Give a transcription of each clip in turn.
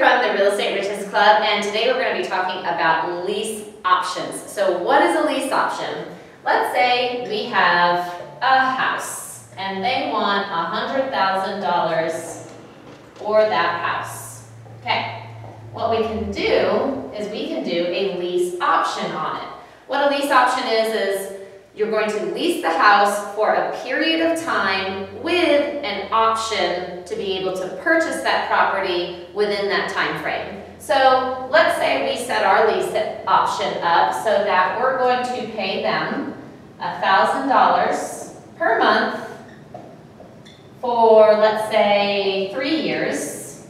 Real Estate Riches Club, and today we're going to be talking about lease options. So what is a lease option? Let's say we have a house, and they want $100,000 for that house. Okay, what we can do is we can do a lease option on it. What a lease option is, is you're going to lease the house for a period of time option to be able to purchase that property within that time frame. So let's say we set our lease option up so that we're going to pay them $1,000 per month for, let's say, three years.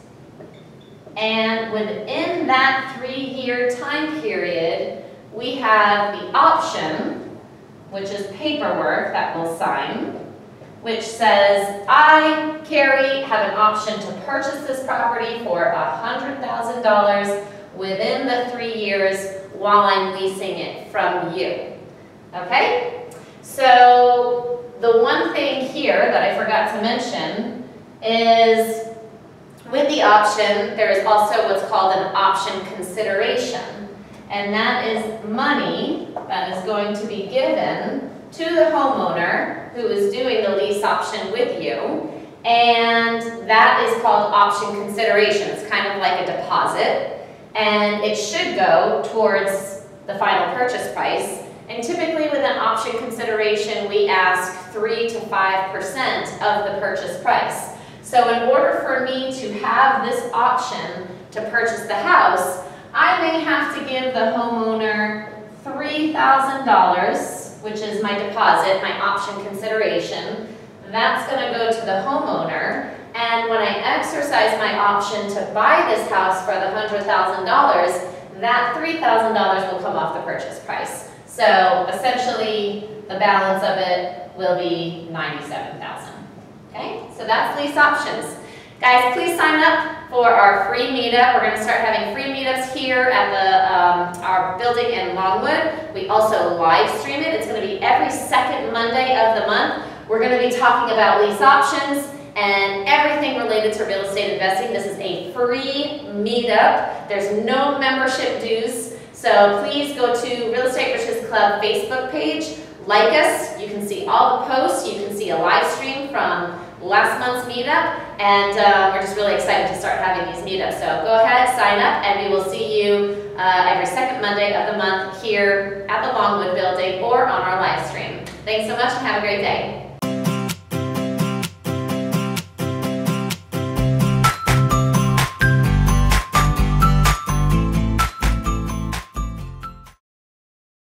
And within that three-year time period, we have the option which is paperwork that we'll sign, which says, I, Carrie, have an option to purchase this property for $100,000 within the three years while I'm leasing it from you. Okay? So the one thing here that I forgot to mention is with the option, there is also what's called an option consideration and that is money that is going to be given to the homeowner who is doing the lease option with you, and that is called option consideration. It's kind of like a deposit, and it should go towards the final purchase price. And typically with an option consideration, we ask 3 to 5% of the purchase price. So in order for me to have this option to purchase the house, I may have to give the homeowner $3,000, which is my deposit, my option consideration. That's going to go to the homeowner. And when I exercise my option to buy this house for the $100,000, that $3,000 will come off the purchase price. So essentially, the balance of it will be 97000 Okay, so that's lease options. Guys, please sign up for our free meetup. We're going to start having free meetups here at the um, our building in Longwood. We also live stream it. It's going to be every second Monday of the month. We're going to be talking about lease options and everything related to real estate investing. This is a free meetup. There's no membership dues. So please go to Real Estate Riches Club Facebook page, like us. You can see all the posts. You can see a live stream from last month's meetup, and uh, we're just really excited to start having these meetups. So go ahead, sign up, and we will see you uh, every second Monday of the month here at the Longwood Building or on our live stream. Thanks so much and have a great day.